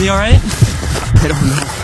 Everybody all right? I don't know.